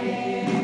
Jerusalém.